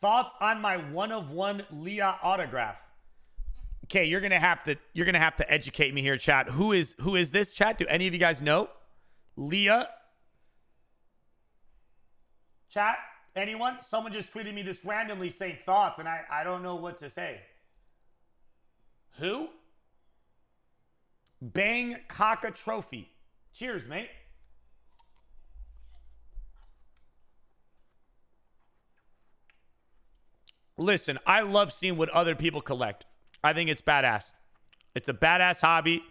Thoughts on my one of one Leah autograph? Okay, you're gonna have to you're gonna have to educate me here, chat. Who is who is this chat? Do any of you guys know? Leah. Chat? Anyone? Someone just tweeted me this randomly saying thoughts, and I, I don't know what to say. Who? Bang Kaka Trophy. Cheers, mate. Listen, I love seeing what other people collect. I think it's badass. It's a badass hobby.